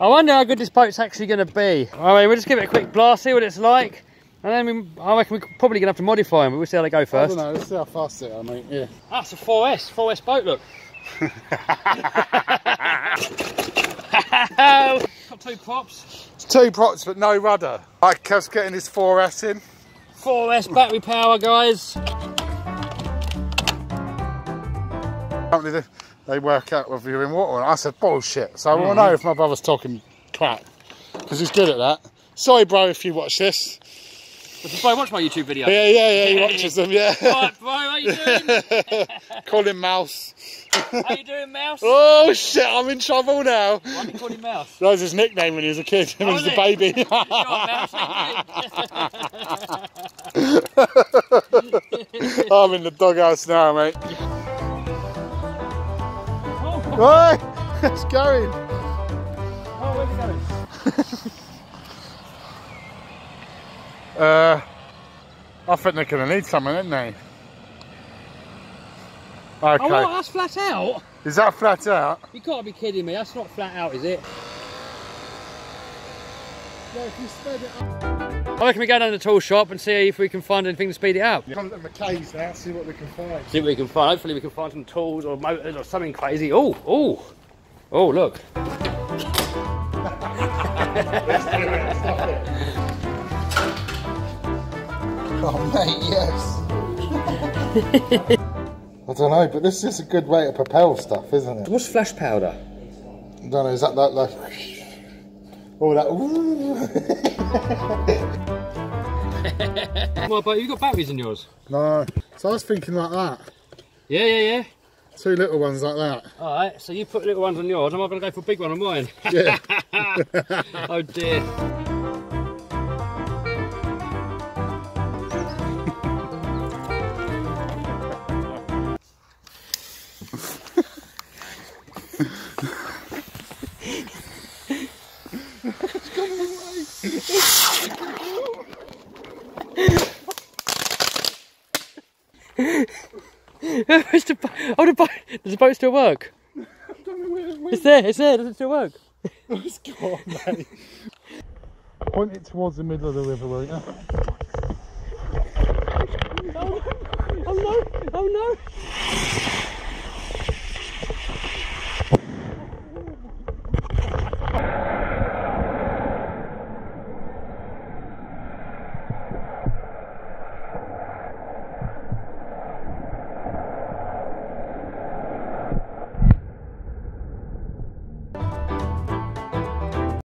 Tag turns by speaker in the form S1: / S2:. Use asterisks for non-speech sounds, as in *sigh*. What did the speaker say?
S1: I wonder how good this boat's actually going to be. I mean, we'll just give it a quick blast, see what it's like. And then we, I reckon we're probably going to have to modify them, but we'll see how they go
S2: I
S1: first.
S2: don't know, let's see how fast it are, mate. Yeah.
S1: That's a 4S, 4S boat, look. *laughs* Got two props,
S2: It's two props, but no rudder. Like Kev's getting his 4S in.
S1: 4S battery power, guys.
S2: They, work out whether you're in water. And I said, bullshit. So I want to know if my brother's talking crap. Because he's good at that. Sorry, bro, if you watch this.
S1: Bro, watch my YouTube video.
S2: Yeah, yeah, yeah, he watches them, yeah. *laughs*
S1: Right, bro, how you doing? *laughs*
S2: Call him Mouse.
S1: How you doing, Mouse?
S2: Oh, shit, I'm in trouble now.
S1: Why do you call him Mouse?
S2: That was his nickname when he was a kid, when he oh,
S1: was
S2: a baby. *laughs*
S1: You're mouse,
S2: I'm in the doghouse now, mate.
S1: You?
S2: Right, it's going.
S1: Oh, where's it going?
S2: Uh, I think they're going to need something, aren't they? Okay.
S1: Oh, what? That's flat out?
S2: Is that flat out?
S1: You can't be kidding me. That's not flat out, is it?
S2: No, if you sped it up.
S1: I reckon we go down to the tool shop and see if we can find anything to speed it up.
S2: Come to McKay's now, see what we can find.
S1: See what we can find. Hopefully we can find some tools or motors or something crazy. Oh, oh, oh, look. *laughs*
S2: Oh, mate, yes. I don't know, but this is a good way to propel stuff, isn't it?
S1: What's flash powder?
S2: I don't know, is that like, like all that? Ooh. *laughs*
S1: Well, but you've got batteries in yours.
S2: no. So I was thinking like that.
S1: Yeah, yeah, yeah.
S2: Two little ones like that.
S1: All right, so you put little ones on yours. Am I going to go for a big one on mine? *laughs*
S2: Yeah. *laughs*
S1: oh dear. Where's the boat? Oh, the boat. Does the boat still work? It's there. It's there. Does it still work?
S2: It's gone, mate. Point it towards the middle of the river, won't you?
S1: Oh no! Oh no! Oh,